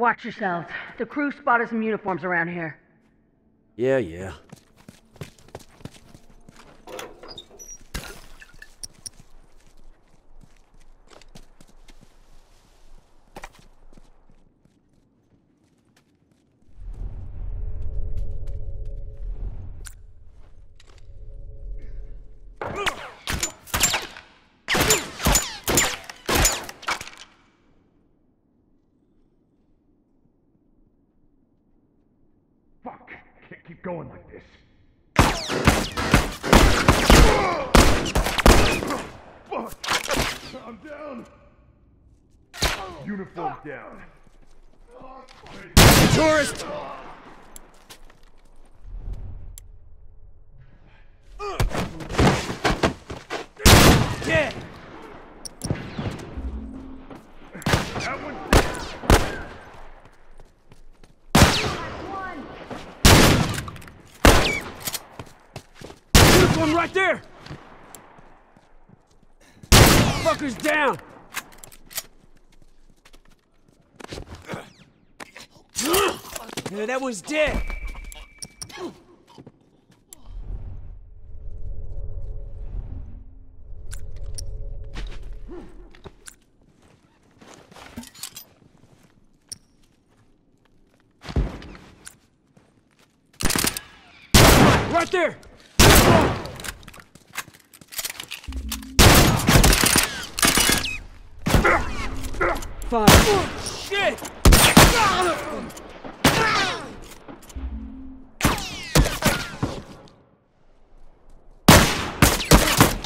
Watch yourselves. The crew spotted some uniforms around here. Yeah, yeah. Fuck! Can't going like this. Fuck! I'm down! Uniform down. Tourist! Dead! Uniform right there! Fucker's down! Yeah, that was dead! Right there! Fine. Shit!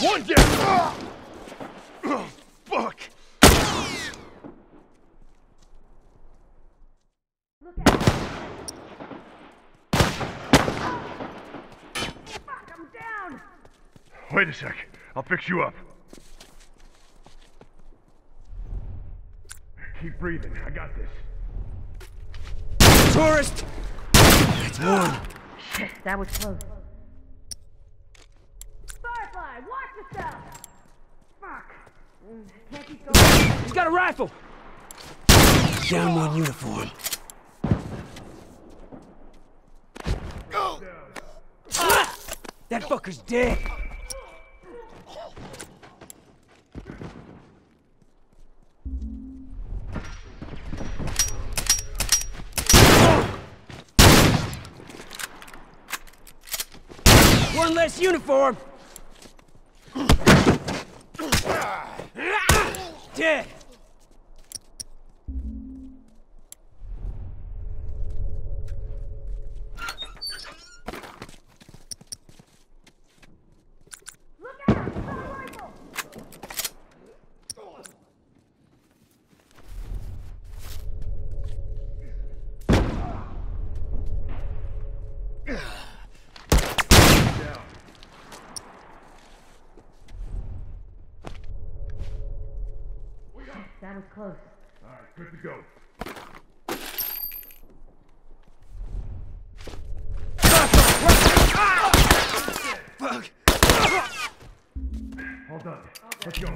One down! Oh, fuck! Fuck, I'm down! Wait a sec. I'll fix you up. Keep breathing. I got this. Tourist! That's one. Shit, that was close. Firefly, watch yourself! Fuck. Can't keep going. He's got a rifle! Down one uniform. Ah! That fucker's dead! Less uniform! Dead! Close. Alright, good to go. Fuck! All done. Let's go.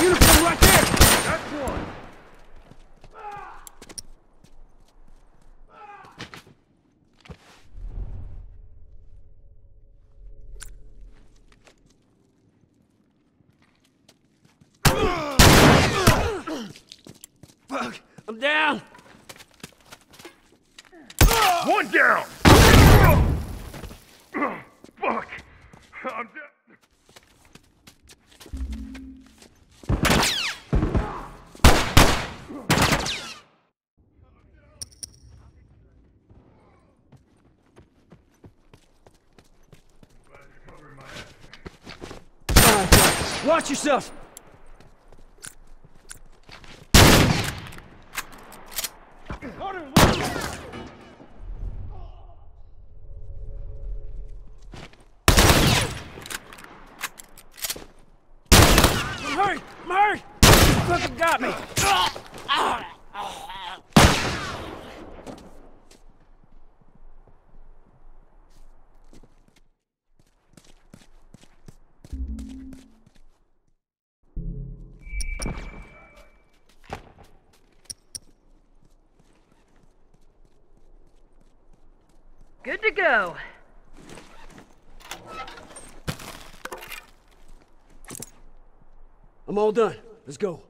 Uniform right there! That's one. Fuck! I'm down! One down. Fuck. I'm down. Glad you're ass. Alright, got me! Good to go. I'm all done. Let's go.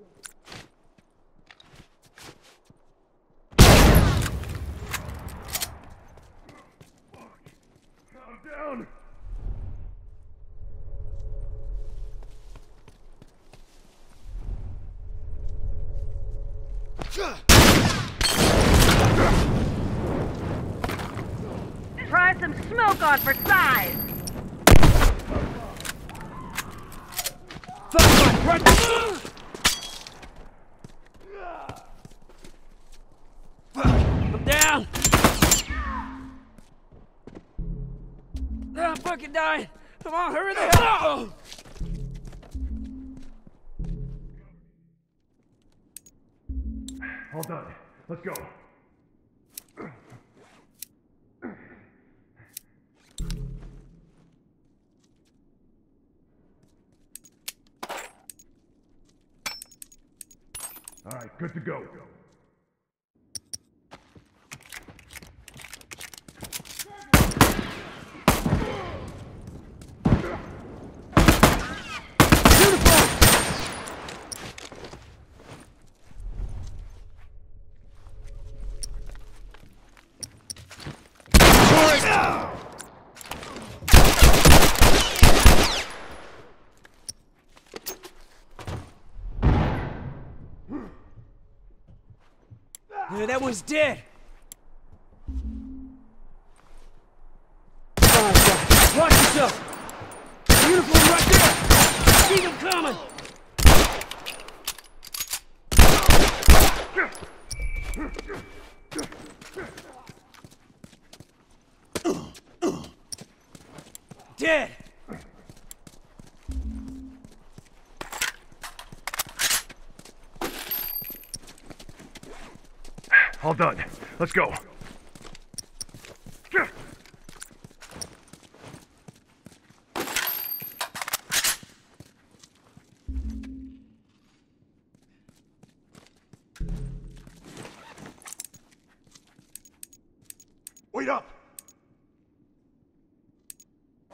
Try some smoke on for size. Fuck, right there! I'm down! I'm fucking dying! Come on, hurry the hell All right, good to go. Yeah, that one's dead. Guys, watch yourself. Uniform right there. See them coming. Dead. All done. Let's go. Wait up!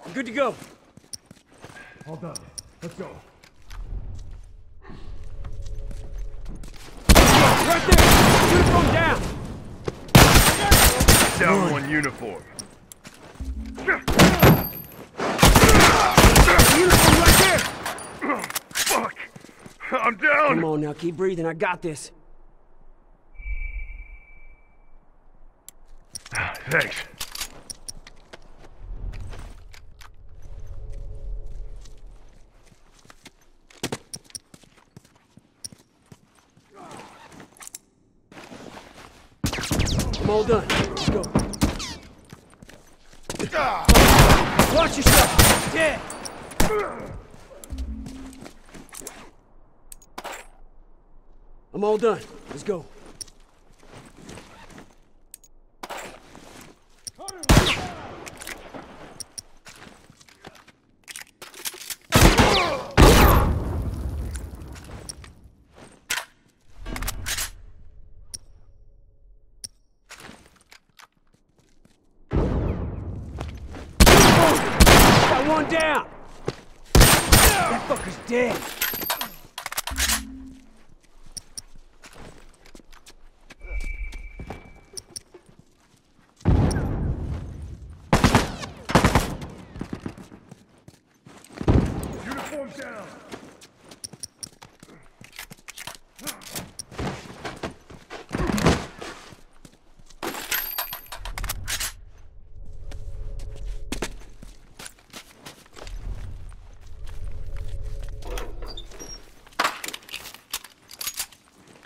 I'm good to go. All done. Let's go. Right there. Down. Down one uniform. Uniform right there. Fuck! I'm down! Come on now, keep breathing. I got this. Ah, thanks. All done. Let's go. Watch yourself. Dead. I'm all done. Let's go. Got one down. That fucker's dead. Uniform down!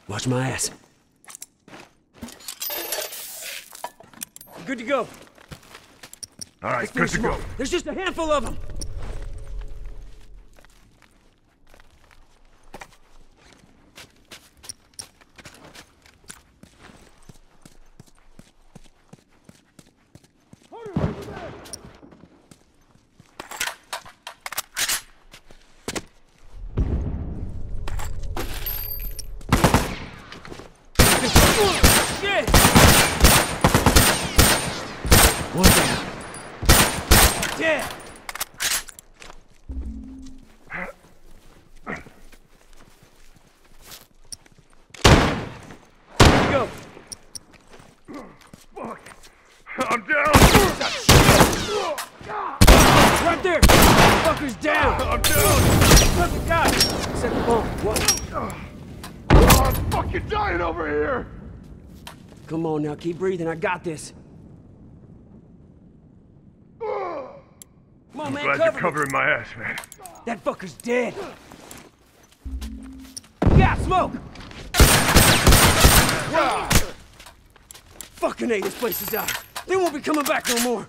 Watch my ass. Good to go. All right, Let's good to go. There's just a handful of them. One down. Dead! Go! Fuck. I'm down. Right there! Fucker's down! I'm down. Look the guy! Set the bomb. What? Oh, I'm fucking dying over here. Come on now, keep breathing. I got this. Come on, man, Glad cover you're me. covering my ass, man. That fucker's dead. Yeah, smoke! Fucking A, this place is out. They won't be coming back no more.